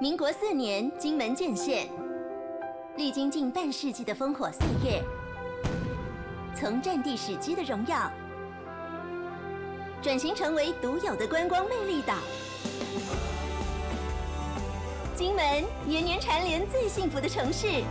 民国四年金门建县。历经近半世纪的烽火岁月从战地史迹的荣耀转型成为独有的观光魅力岛。金门年年蝉联最幸福的城市。